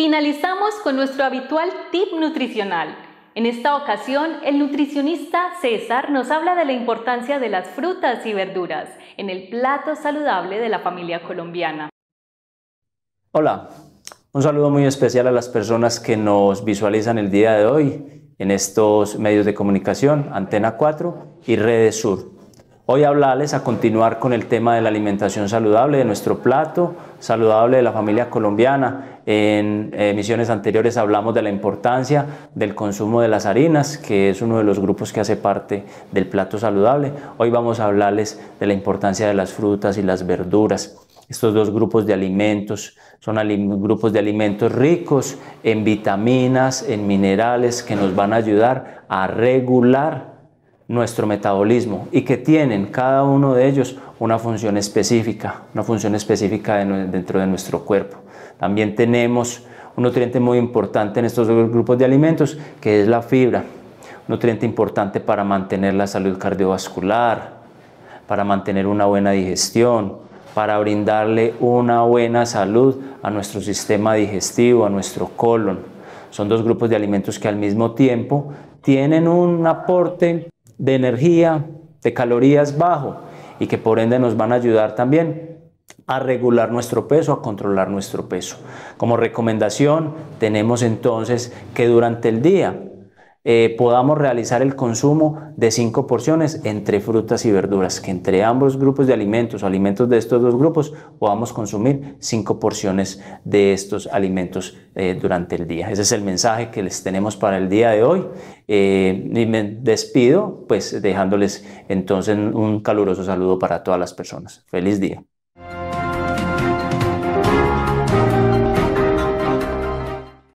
finalizamos con nuestro habitual tip nutricional. En esta ocasión, el nutricionista César nos habla de la importancia de las frutas y verduras en el plato saludable de la familia colombiana. Hola, un saludo muy especial a las personas que nos visualizan el día de hoy en estos medios de comunicación, Antena 4 y Redes Sur. Hoy hablarles a continuar con el tema de la alimentación saludable de nuestro plato saludable de la familia colombiana. En emisiones anteriores hablamos de la importancia del consumo de las harinas, que es uno de los grupos que hace parte del plato saludable. Hoy vamos a hablarles de la importancia de las frutas y las verduras. Estos dos grupos de alimentos son grupos de alimentos ricos en vitaminas, en minerales que nos van a ayudar a regular nuestro metabolismo y que tienen cada uno de ellos una función específica, una función específica dentro de nuestro cuerpo. También tenemos un nutriente muy importante en estos dos grupos de alimentos que es la fibra, un nutriente importante para mantener la salud cardiovascular, para mantener una buena digestión, para brindarle una buena salud a nuestro sistema digestivo, a nuestro colon. Son dos grupos de alimentos que al mismo tiempo tienen un aporte de energía, de calorías bajo y que por ende nos van a ayudar también a regular nuestro peso, a controlar nuestro peso. Como recomendación tenemos entonces que durante el día eh, podamos realizar el consumo de cinco porciones entre frutas y verduras, que entre ambos grupos de alimentos, alimentos de estos dos grupos, podamos consumir cinco porciones de estos alimentos eh, durante el día. Ese es el mensaje que les tenemos para el día de hoy. Eh, y me despido, pues dejándoles entonces un caluroso saludo para todas las personas. Feliz día.